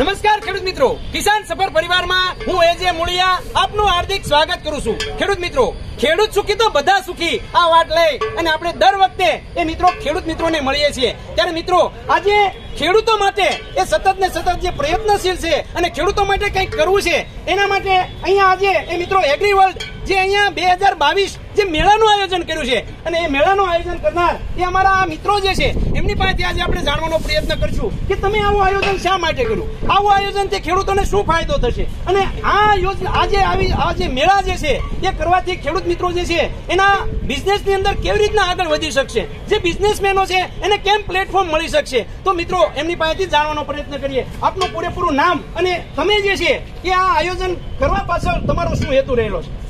નમસ્કાર ખેડૂત મિત્રો. કિસાન સફર પરિવારમાં હું એજે મુળિયા આપનું હાર્દિક સ્વાગત કરું છું. ખેડૂત મિત્રો, ખેડૂત સુખી તો બધા સુખી. આ વાત લઈ અને આપણે દર વખતે એ મિત્રો, ખેડૂત મિત્રોને મળીએ છીએ. ત્યારે મિત્રો, આજે ખેડૂતો માટે એ સતત ને સતત જે પ્રયત્નશીલ છે અને ખેડૂતો માટે કંઈક કરવું છે, એના માટે અહીંયા આજે એ મિત્રો એગ્રી વર્લ્ડ જે અહીંયા બે હજાર બાવીસ જે મેળાનું આયોજન કર્યું છે અને એ મેળાનું આયોજન કરનાર એ અમારા આ મિત્રો જે છે, એમની પાસેથી આજે આપણે જાણવાનો પ્રયત્ન કરશું કે તમે આવું આયોજન શા માટે કર્યું? આવું આયોજન તે ખેડૂતોને શું ફાયદો થશે? અને આ યોજના આજે આવી, આ જે મેળા જે છે, એ કરવાથી ખેડૂત મિત્રો જે છે, એના બિઝનેસની અંદર કેવી રીતના આગળ વધી શકશે? જે બિઝનેસમેનો છે, એને કેમ પ્લેટફોર્મ મળી શકશે? તો મિત્રો, એમની પાસેથી જાણવાનો પ્રયત્ન કરીએ. આપનું પૂરેપૂરું નામ અને તમે જે છે, એ આ આયોજન કરવા પાછળ તમારો શું હેતુ રહેલો છે?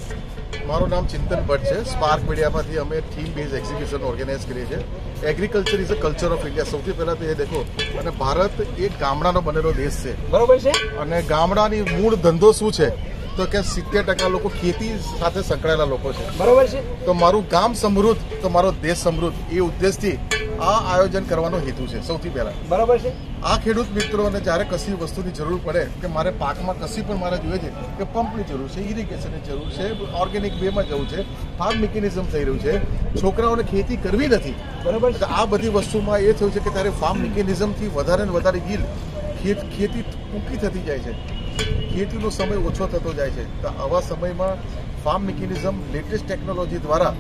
મારું નામ ચિંતન ભટ્ટ છે. સ્પાર્ક મીડિયામાંથી અમે થીમ બેઝ એક્ઝિબિશન ઓર્ગેનાઇઝ કરીએ છીએ. Agriculture is a culture of India સૌથી પહેલા તો એ દેખો અને ભારત એક ગામડાનો બનેલો દેશ છે. બરોબર છે? અને ગામડાની મૂળ ધંધો શું છે? તો કે સિત્તેર ટકા લોકો ખેતી સાથે સંકળાયેલા લોકો છે. બરોબર છે. તો મારું ગામ સમૃદ્ધ તો મારો દેશ સમૃદ્ધ. એ ઉદ્દેશથી આ આયોજન કરવાનો હેતુ છે સૌથી પહેલા. બરાબર છે? આ ખેડૂત મિત્રોને જ્યારે કશી વસ્તુની જરૂર પડે કે મારે પાકમાં કશી પણ મારે જોઈએ છે કે પંપની જરૂર છે ઇરિગેશનની જરૂર છે ઓર્ગેનિક વેમાં જવું છે ફાર્મ મિકેનિઝમ થઈ રહ્યું છે છોકરાઓને ખેતી કરવી નથી. બરાબર આ બધી વસ્તુમાં એ થયું છે કે ત્યારે ફાર્મ મિકેનિઝમથી વધારે ને વધારે ગીલ ખેત ખેતી ટૂંકી થતી જાય છે. ખેતીનો સમય ઓછો થતો જાય છે. તો આવા સમયમાં ફાર્મ મિકેનિઝમ લેટેસ્ટ ટેકનોલોજી દ્વારા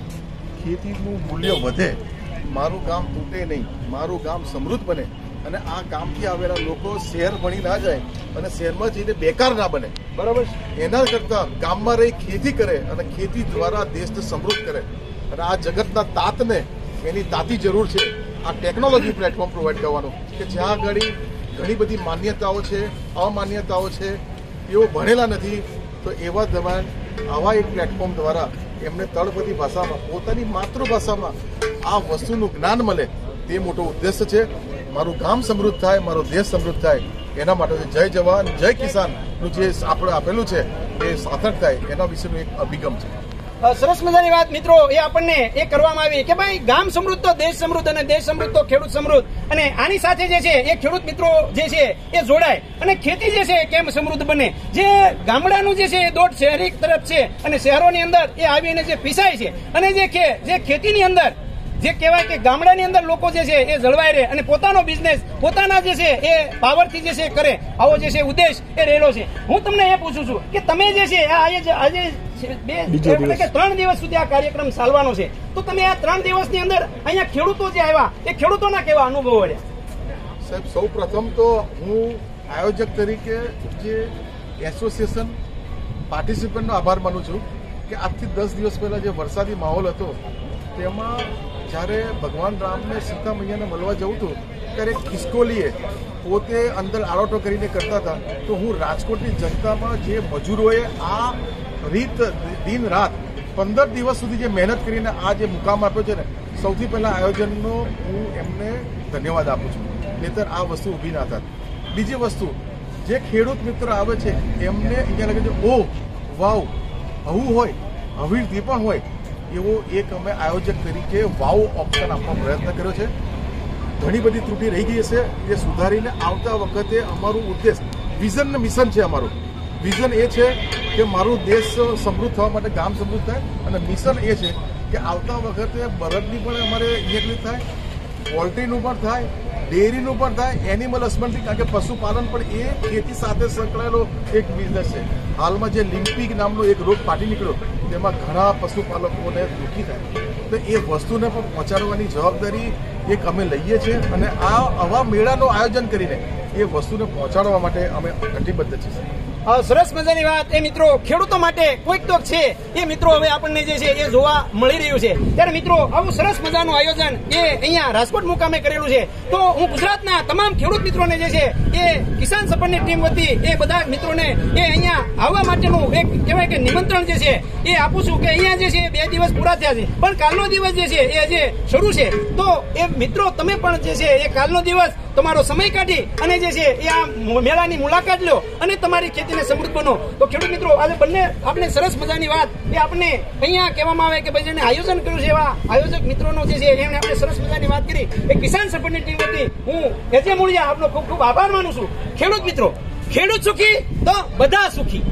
ખેતીનું મૂલ્ય વધે મારું ગામ તૂટે નહીં. મારું ગામ સમૃદ્ધ બને અને આ ગામથી આવેલા લોકો શહેર ભણી ના જાય અને શહેરમાં જઈને બેકાર ના બને. બરાબર એના કરતા ગામમાં રહી ખેતી કરે અને ખેતી દ્વારા દેશને સમૃદ્ધ કરે. અને આ જગતના તાતને એની તાતી જરૂર છે આ ટેકનોલોજી પ્લેટફોર્મ પ્રોવાઈડ કરવાનું. કે જ્યાં આગળ ઘણી બધી માન્યતાઓ છે, અમાન્યતાઓ છે એઓ ભણેલા નથી, તો એવા દરમિયાન આવા એક પ્લેટફોર્મ દ્વારા એમને તળપદી ભાષામાં, પોતાની માતૃભાષામાં આ વસ્તુનું જ્ઞાન મળે તે મોટો ઉદ્દેશ્ય છે. મારું ગામ સમૃદ્ધ થાય, મારો દેશ સમૃદ્ધ થાય, એના માટે જય જવાન, જય કિસાનનું જે આપણે આપેલું છે, એ સાર્થક થાય, એના વિશેનો એક અભિગમ છે. સરસ મજાની વાત મિત્રો. એ આપણને એ કરવામાં આવી કે ભાઈ, ગામ સમૃદ્ધ તો દેશ સમૃદ્ધ અને દેશ સમૃદ્ધ તો ખેડૂત સમૃદ્ધ. અને આની સાથે જે છે, એ ખેડૂત મિત્રો જે છે, એ જોડાય. અને ખેતી જે છે, એ કેમ સમૃદ્ધ બને? જે ગામડાનું જે છે, એ દોટ શહેરી તરફ છે અને શહેરોની અંદર એ આવીને જે પીસાય છે. અને જે જે ખેતીની અંદર, જે કહેવાય કે ગામડાની અંદર લોકો જે છે, એ જળવાય રહે અને પોતાનો બિઝનેસ પોતાના જે છે, એ પાવરથી જે છે કરે. આવો જે છે, ઉદ્દેશ એ રહેલો છે. હું તમને એ પૂછું છું કે તમે જે છે આજે આજે કે ત્રણ દિવસ સુધી આ કાર્યક્રમ ચાલવાનો છે. તો તમે આ ત્રણ દિવસની અંદર અહીંયા ખેડૂતો જે આવ્યા એ ખેડૂતોના કેવા અનુભવો રહ્યા સાહેબ સૌ પ્રથમ તો હું આયોજક તરીકે જે એસોસિએશન પાર્ટિસિપન્ટનો આભાર માનું છું કે આજથી દસ દિવસ પહેલા જે વરસાદી માહોલ હતો તેમાં જ્યારે ભગવાન રામને સીતા મૈયાને મળવા જવું હતું ત્યારે ખિસકોલીએ પોતે અંદર આરોટો કરીને કરતા હતા. તો હું રાજકોટની જનતામાં જે મજૂરોએ આ રીત, દિન રાત, પંદર દિવસ સુધી જે મહેનત કરીને આ જે મુકામ આપ્યો છે ને, સૌથી પહેલા આયોજનનો હું એમને ધન્યવાદ આપું છું. નહીતર આ વસ્તુ ઊભી ના થાત બીજી વસ્તુ, જે ખેડૂત મિત્ર આવે છે, એમને અહીંયા લાગે છે ઓ વાવ આવું હોય, હવીરથી પણ હોય. એવો એક અમે આયોજક તરીકે વાવ ઓપ્શન આપવા પ્રયત્ન કર્યો છે. ઘણી બધી ત્રુટિ રહી ગઈ હશે, એ સુધારીને આવતા વખતે અમારું ઉદ્દેશ વિઝન મિશન છે અમારું. વિઝન એ છે કે મારું દેશ સમૃદ્ધ થવા માટે ગામ સમૃદ્ધ થાય. અને મિશન એ છે કે આવતા વખતે બળદની પણ અમારે ઇન્જેક્ટ થાય, પોલ્ટ્રીનું પણ થાય, ડેરીનું પણ થાય એનિમલ હસબન્ડરી કારણ કે પશુપાલન પણ એ ખેતી સાથે સંકળાયેલો એક બિઝનેસ છે. હાલમાં જે લિમ્પિક નામનો એક રોગ ફાટી નીકળ્યો, તેમાં ઘણા પશુપાલકોને દુઃખી થાય. તો એ વસ્તુને પણ પહોંચાડવાની જવાબદારી એક અમે લઈએ છીએ અને આ આવા મેળાનું આયોજન કરીને એ વસ્તુને પહોંચાડવા માટે અમે કટિબદ્ધ છીએ. સરસ મજાની વાત. એ મિત્રો, ખેડૂતો માટે કોઈક તો છે. એ મિત્રો હવે આપણને જે છે, એ જોવા મળી રહ્યું છે. ત્યારે મિત્રો, આવું સરસ મજાનું આયોજન એ અહીંયા રાજકોટ મુકામે કરેલું છે. તો હું ગુજરાતના તમામ ખેડૂત મિત્રોને જે છે, એ કિસાન સપનની ટીમ વતી એ બધા મિત્રોને એ અહીંયા આવવા માટેનું એક કહેવાય કે નિમંત્રણ જે છે, એ આપું છું કે અહીંયા જે છે, બે દિવસ પૂરા થયા છે. પણ કાલનો દિવસ જે છે, એ જે શરૂ છે. તો એ મિત્રો, તમે પણ જે છે, એ કાલનો દિવસ તમારો સમય કાઢી અને જે છે એ આ મેળાની મુલાકાત લો અને તમારી ખેતીને સમૃદ્ધ બનો. તો ખેડૂત મિત્રો, આજે બંને આપણે સરસ મજાની વાત એ આપણે અહીંયા કહેવામાં આવે કે ભાઈ જેને આયોજન કર્યું છે એવા આયોજક મિત્રોનો જે છે એમણે આપણે સરસ મજાની વાત કરી. એ કિસાન સપોર્ટની ટીમ વતી હું એજે મૂળિયા આપનો ખૂબ ખૂબ આભાર માનું છું. ખેડૂત મિત્રો, ખેડૂત સુખી તો બધા સુખી.